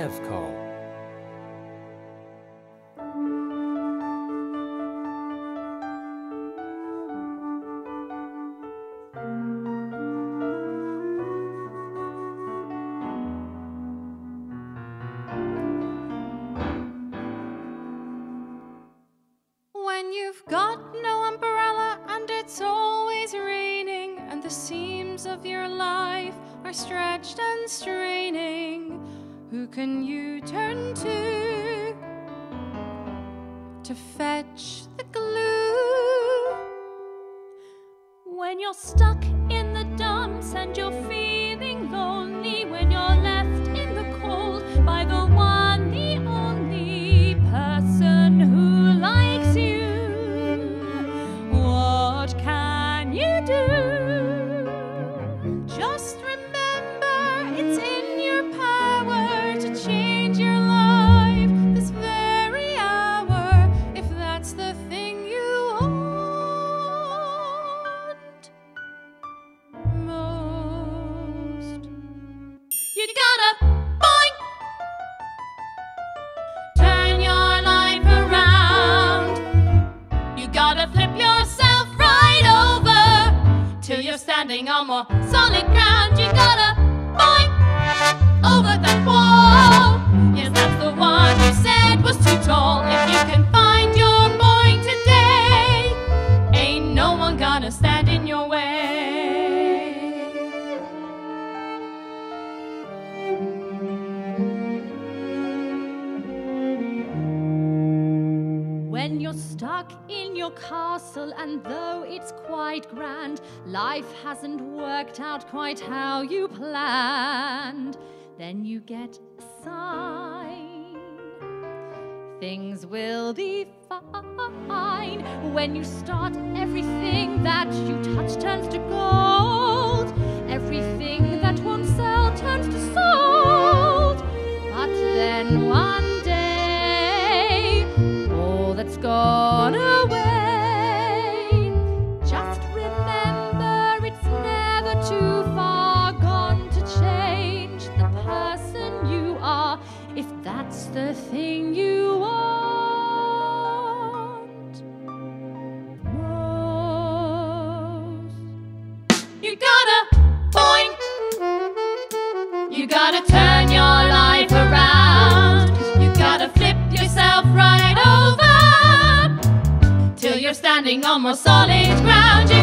Evcol. When you've got no umbrella and it's always raining, and the seams of your life are stretched and straining, who can you turn to to fetch the glue? When you're stuck in the dumps and you're feeling standing on more solid ground. Stuck in your castle, and though it's quite grand, life hasn't worked out quite how you planned, then you get a sign. Things will be fine when you start. Everything that you touch turns to gold. Everything that away. Just remember it's never too far gone to change the person you are if that's the thing you want. You gotta boing. You gotta turn standing on more solid ground.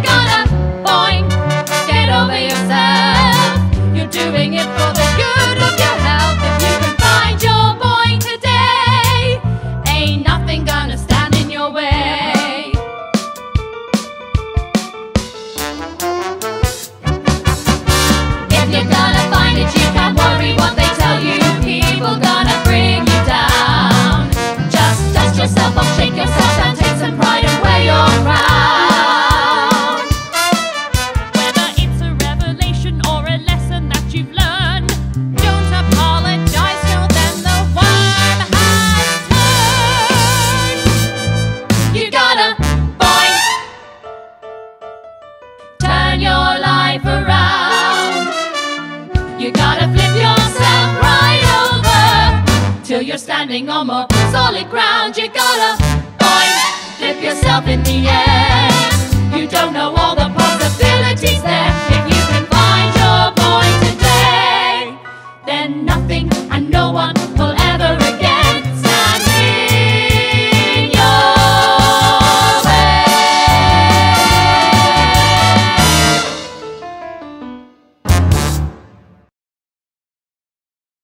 You gotta flip yourself right over till you're standing on more solid ground. You gotta boing, flip yourself in the air. You don't know all the possibilities there. If you can find your point today, then nothing and no one